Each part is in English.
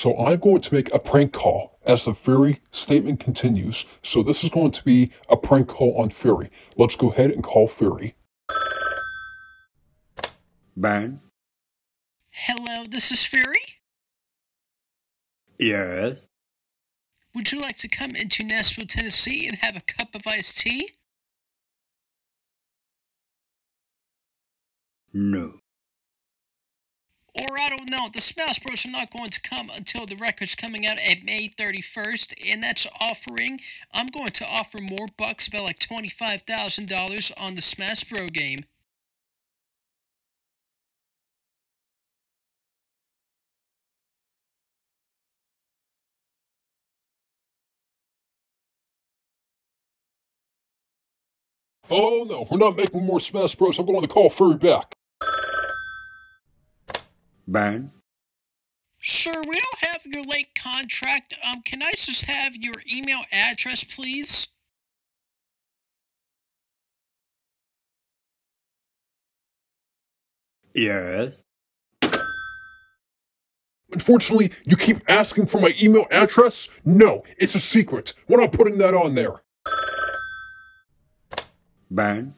So I'm going to make a prank call as the Furry statement continues. So this is going to be a prank call on Furry. Let's go ahead and call Furry. Bang. Hello, this is Furry. Yes. Would you like to come into Nashville, Tennessee and have a cup of iced tea? No. Or I don't know, the Smash Bros are not going to come until the record's coming out at May 31st, and that's offering. I'm going to offer more bucks, about like $25,000 on the Smash Bro game. Oh no, we're not making more Smash Bros. I'm going to call Furry back. Bang. Sir, we don't have your late contract. Um, can I just have your email address, please? Yes. Unfortunately, you keep asking for my email address? No, it's a secret. We're not putting that on there. Bang.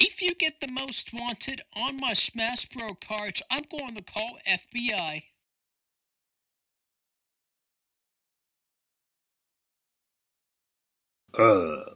If you get the most wanted on my Smash Bro cards, I'm going to call FBI. Uh.